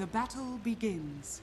The battle begins.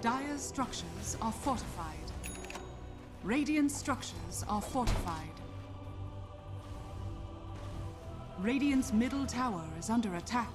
Dire's structures are fortified. Radiant structures are fortified. Radiant's middle tower is under attack.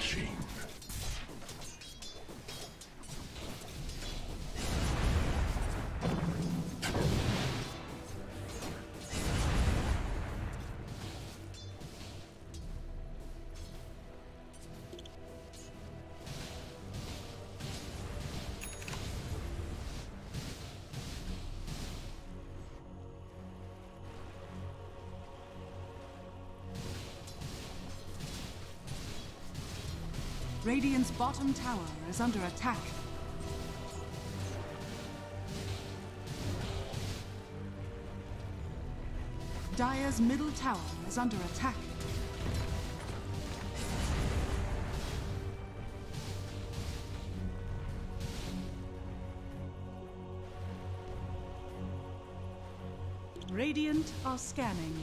Always Radiant's bottom tower is under attack. Dire's middle tower is under attack. Radiant are scanning.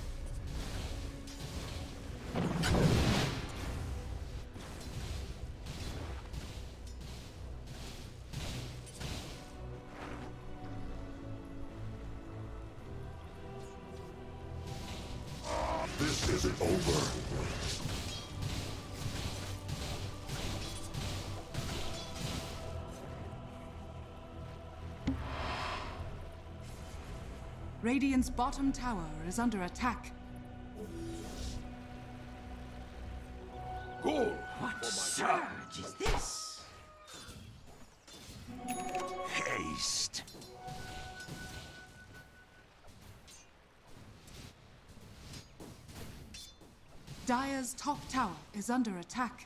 Radiant's bottom tower is under attack. Goal. What oh surge is this? Haste. Dire's top tower is under attack.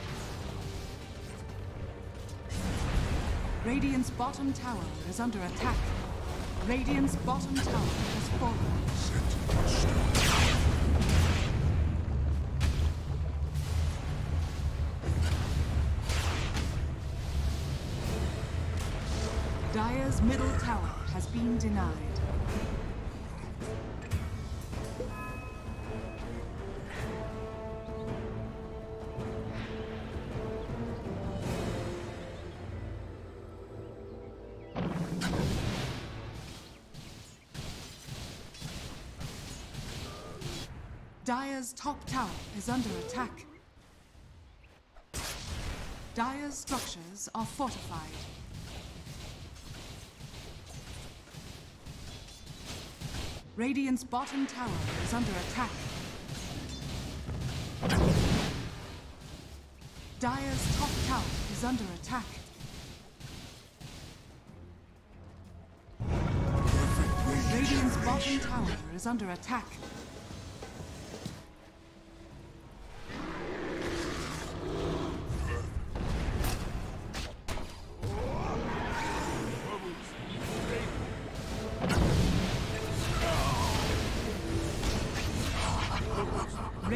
Radiant's bottom tower is under attack. Radiant's bottom tower has fallen. Dire's middle tower has been denied. Dire's top tower is under attack. Dire's structures are fortified. Radiant's bottom tower is under attack. Dire's top tower is under attack. Radiant's bottom tower is under attack.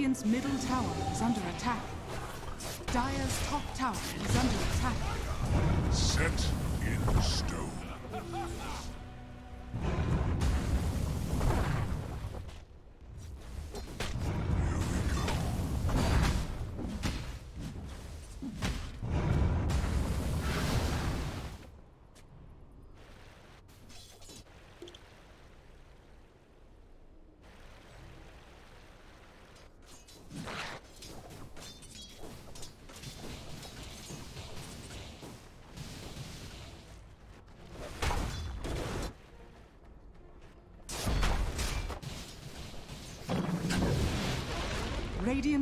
Radiant's middle tower is under attack. Dire's top tower is under attack. Set in stone.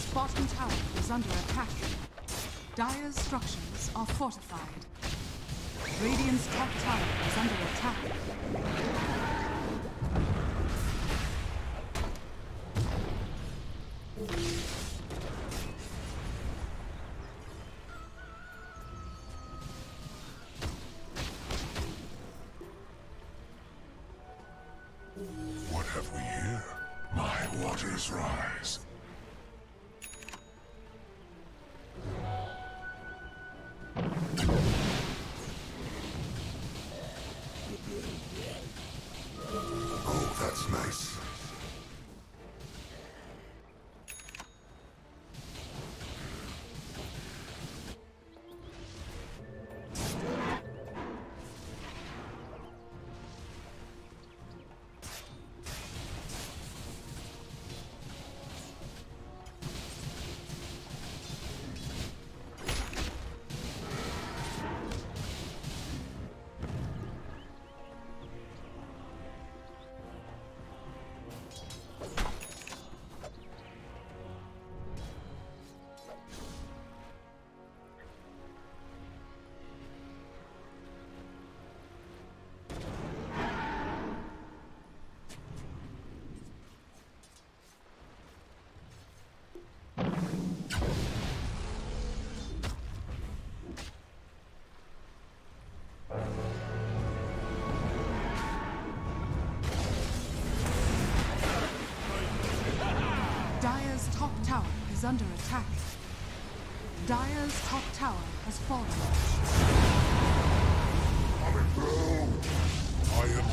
Dire's bottom tower is under attack. Dire's structures are fortified. Radiant's top tower is under attack. Dire's top tower is under attack. Dire's top tower has fallen. Coming. I am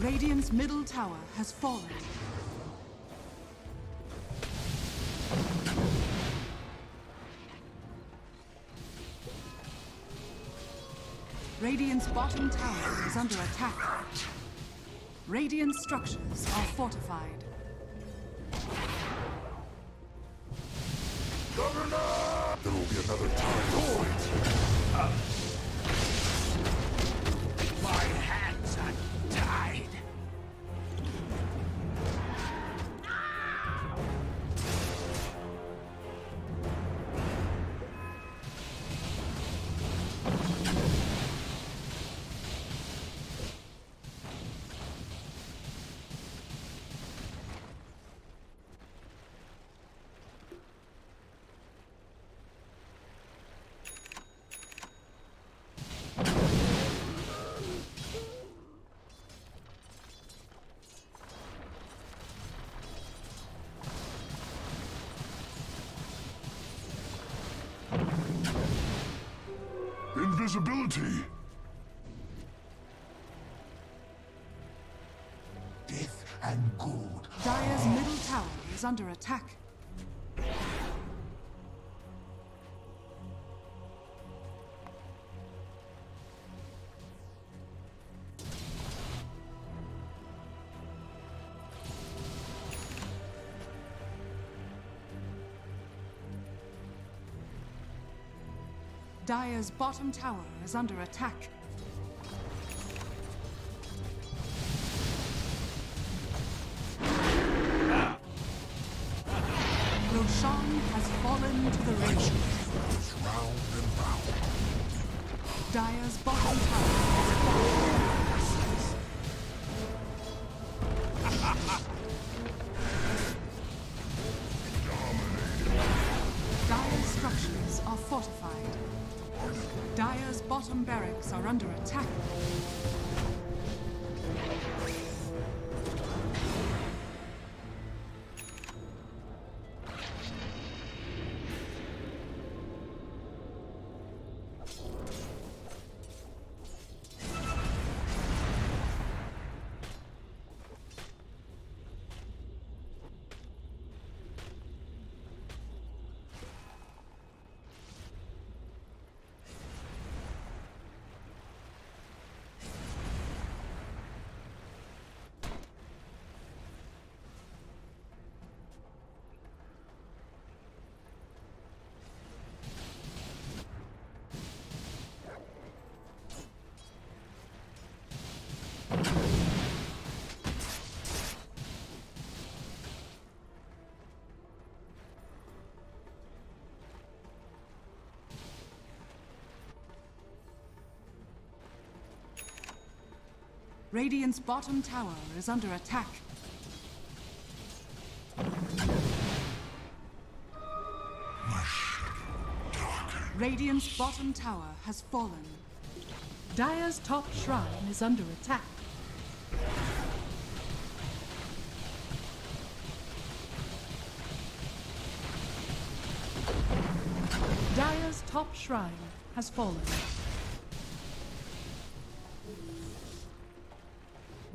Radiant's middle tower has fallen. Radiant's bottom tower is under attack. Radiant structures are fortified. Governor! There will be another time to fight. My Invisibility. Death and good. Dire's middle tower is under attack. Dire's bottom tower is under attack. Roshan has fallen to the Radiant. Dire's bottom tower has fallen. Barracks are under attack. Radiant's bottom tower is under attack. Radiant's bottom tower has fallen. Dire's top shrine is under attack. Dire's top shrine has fallen.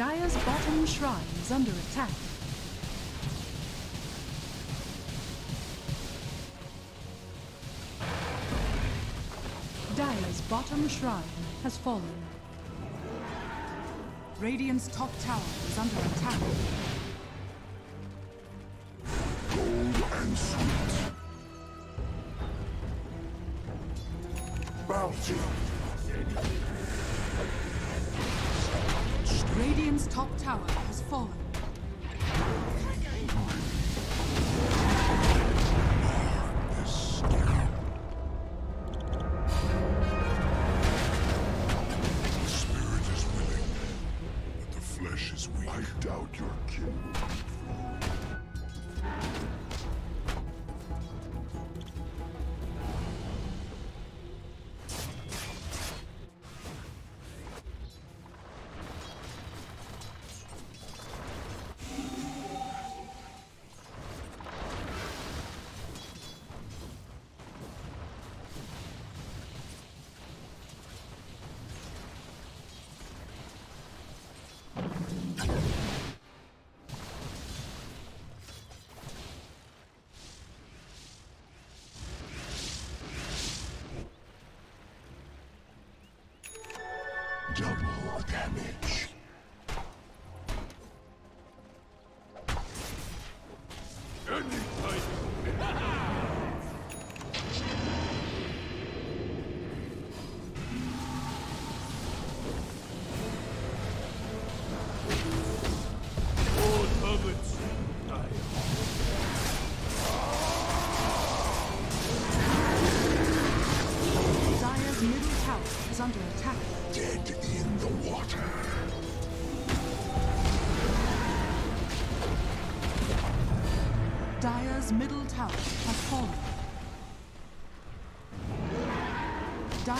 Dire's bottom shrine is under attack. Dire's bottom shrine has fallen. Radiant's top tower is under attack. And sweet. Double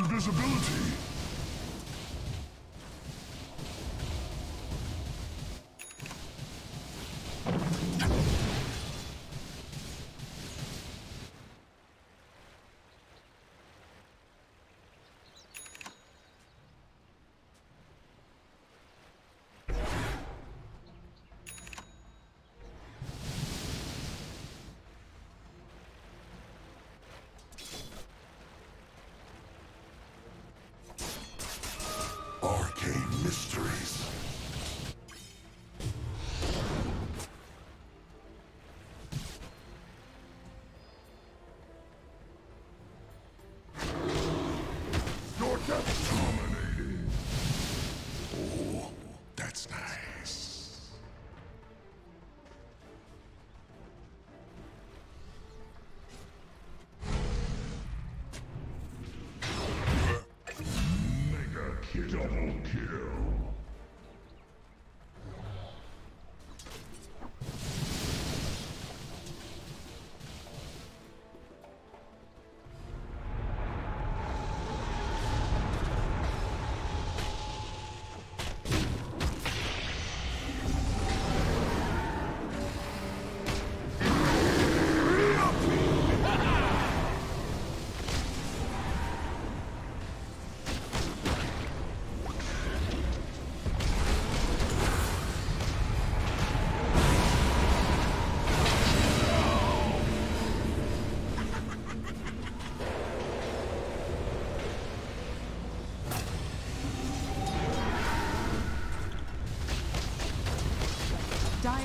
Invisibility!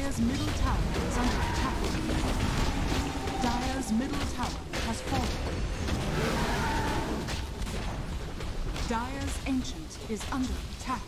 Dire's middle tower is under attack. Dire's middle tower has fallen. Dire's ancient is under attack.